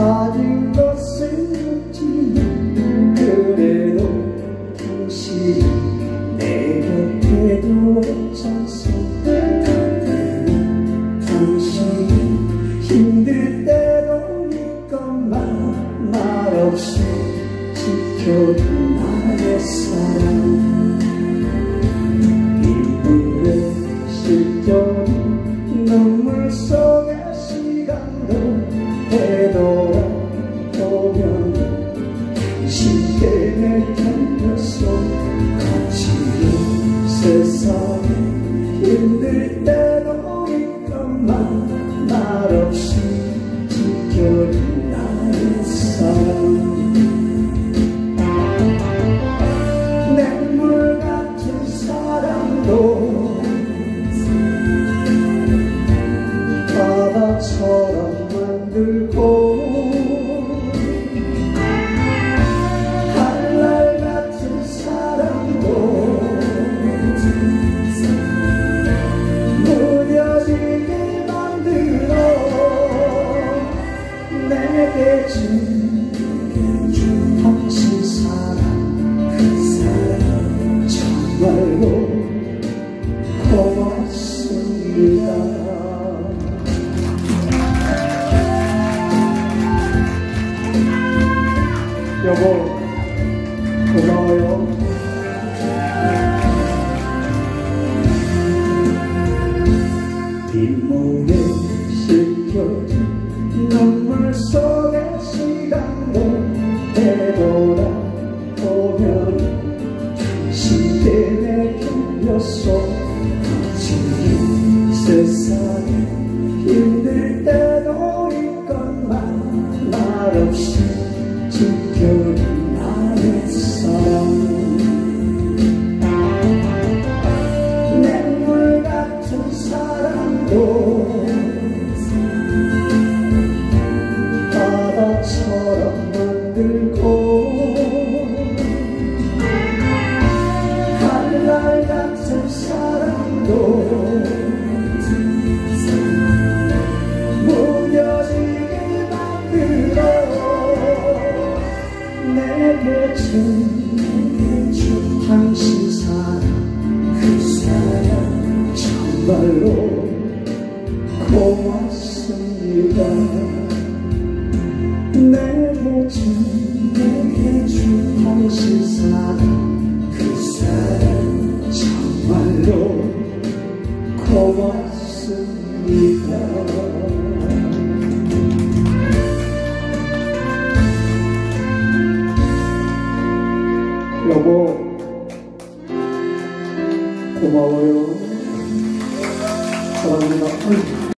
가진 것은 없지 그래도 당신이 내 곁에 두어져서 당신이 힘들 때도 이것만 말없이 지켜준 나의 사랑. 인물의 실존 눈물 속 힘들 여보 고마워요. 뒷몸에 씻겨진 눈물 속의 시간도 되돌아보면 당신 때문에 견뎠어. 거친 세상에 당신 사랑 그 사랑 정말로 고마워요. 사랑합니다